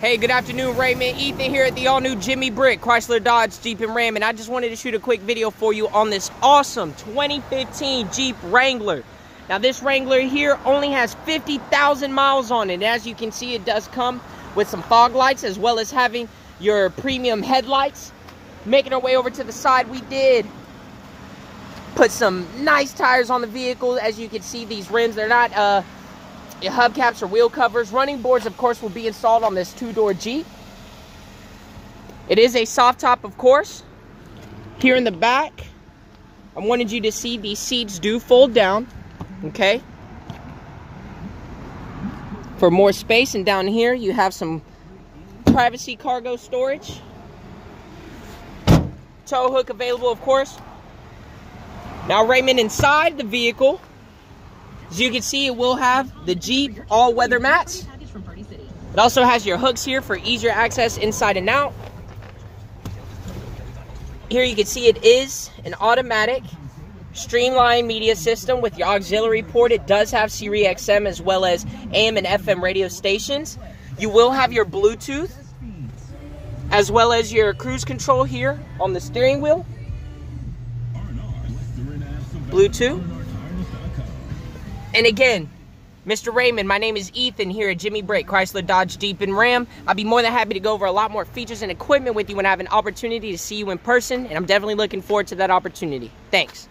Hey, good afternoon, Raymond. Ethan here at the all-new Jimmy Britt Chrysler Dodge Jeep and Ram, and I just wanted to shoot a quick video for you on this awesome 2015 Jeep Wrangler. Now, this Wrangler here only has 50,000 miles on it, as you can see, it does come with some fog lights as well as having your premium headlights. Making our way over to the side, we did put some nice tires on the vehicle. As you can see, these rims, they're not... uh hubcaps or wheel covers. Running boards, of course, will be installed on this two-door Jeep. It is a soft top, of course. Here in the back, I wanted you to see these seats do fold down, okay? For more space, and down here you have some privacy cargo storage. Tow hook available, of course. Now, Raymond, inside the vehicle, as you can see, it will have the Jeep all-weather mats. It also has your hooks here for easier access inside and out. Here you can see it is an automatic streamlined media system with your auxiliary port. It does have Sirius XM as well as AM and FM radio stations. You will have your Bluetooth as well as your cruise control here on the steering wheel. Bluetooth. And again, Mr. Raymond, my name is Ethan here at Jimmy Britt, Chrysler Dodge Jeep and Ram. I'll be more than happy to go over a lot more features and equipment with you when I have an opportunity to see you in person, and I'm definitely looking forward to that opportunity. Thanks.